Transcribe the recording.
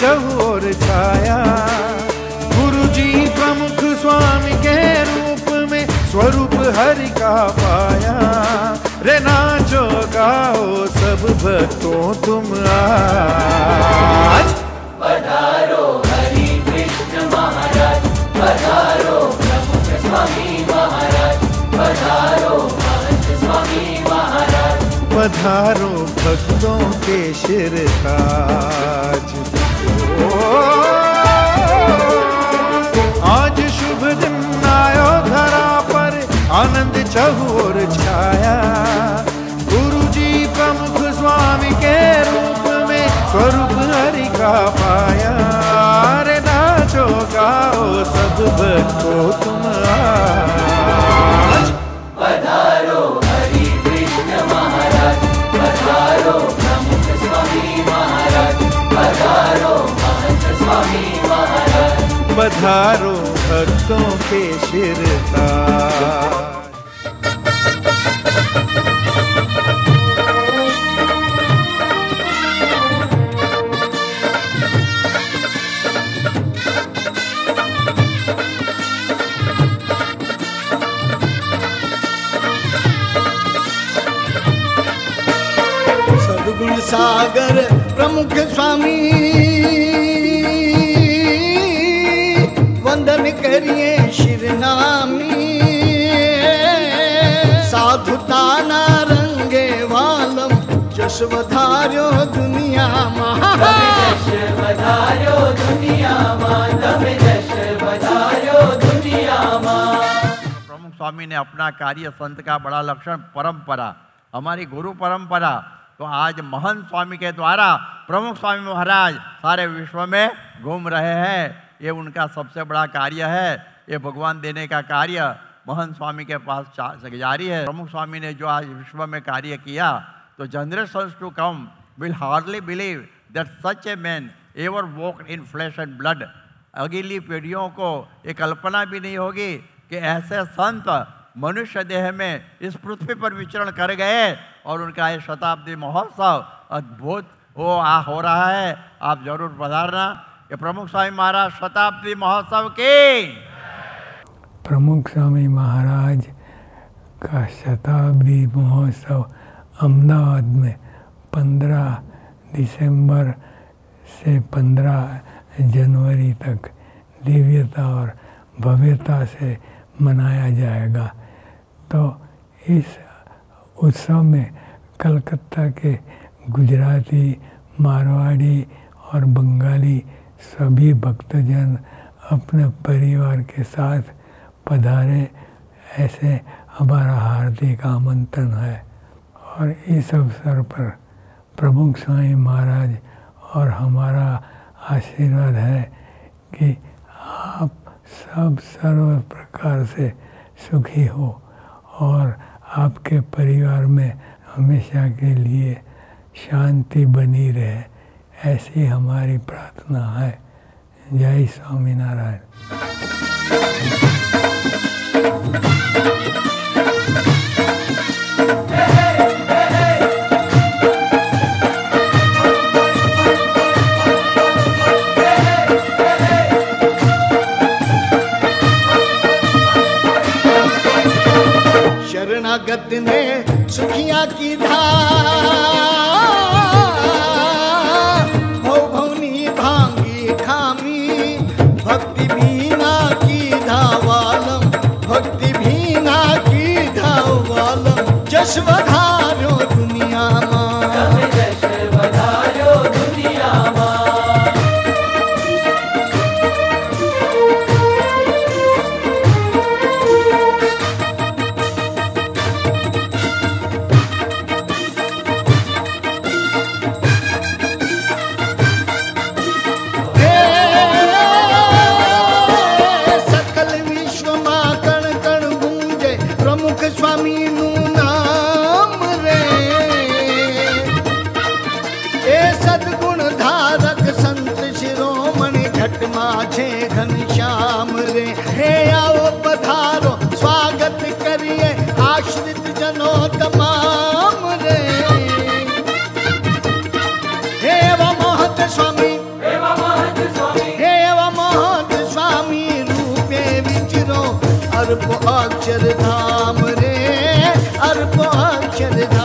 चहुर छाया। गुरु जी प्रमुख स्वामी के रूप में स्वरूप हरि का पाया। रे नाचो गाओ सब भक्तों तुम आज। पधारो हरि कृष्ण महाराज पधारो प्रमुख स्वामी महाराज पधारो महंत स्वामी महाराज। पधारो भक्तों के शिर ताज आज शुभ दिन आयो धरा पर, आनंद चहोर छाया। गुरु जी प्रमुख स्वामी के रूप में स्वरूप हरि का पाया। रे नाचो, गाओ सब भक्तों तुम पधारो भक्तों के सदगुण सागर प्रमुख स्वामी। वंदन करिए शिरनामी साधुता ना रंगे वालम जसवधार्यो दुनिया दुनिया माँ दुनिया माँ प्रमुख स्वामी ने अपना कार्य संत का बड़ा लक्षण परंपरा हमारी गुरु परंपरा तो आज महंत स्वामी के द्वारा प्रमुख स्वामी महाराज सारे विश्व में घूम रहे हैं। ये उनका सबसे बड़ा कार्य है, ये भगवान देने का कार्य। महंत स्वामी के पास जारी है। प्रमुख स्वामी ने जो आज विश्व में कार्य किया तो generation to come will hardly believe that such a man ever walk in flesh and blood. अगली पीढ़ियों को ये कल्पना भी नहीं होगी कि ऐसे संत मनुष्य देह में इस पृथ्वी पर विचरण कर गए और उनका ये शताब्दी महोत्सव अद्भुत वो आ, हो रहा है। आप ज़रूर पधारना। ये प्रमुख स्वामी महाराज शताब्दी महोत्सव के प्रमुख स्वामी महाराज का शताब्दी महोत्सव अहमदाबाद में 15 दिसंबर से 15 जनवरी तक दिव्यता और भव्यता से मनाया जाएगा। तो इस उत्सव में कलकत्ता के गुजराती, मारवाड़ी और बंगाली सभी भक्तजन अपने परिवार के साथ पधारे, ऐसे हमारा हार्दिक आमंत्रण है। और इस अवसर पर प्रमुख स्वामी महाराज और हमारा आशीर्वाद है कि आप सब सर्व प्रकार से सुखी हो और आपके परिवार में हमेशा के लिए शांति बनी रहे। ऐसी हमारी प्रार्थना है। जय स्वामीनारायण। शरणागत ने सुखिया की धार माझे घनश्याम रे। हे आओ पधारो स्वागत करिए आश्रित जनो तमाम रे। हे महत स्वामी। हे व महत स्वामी। रूपे विचरो अरब अक्षर धाम रे। अरब अक्षर धाम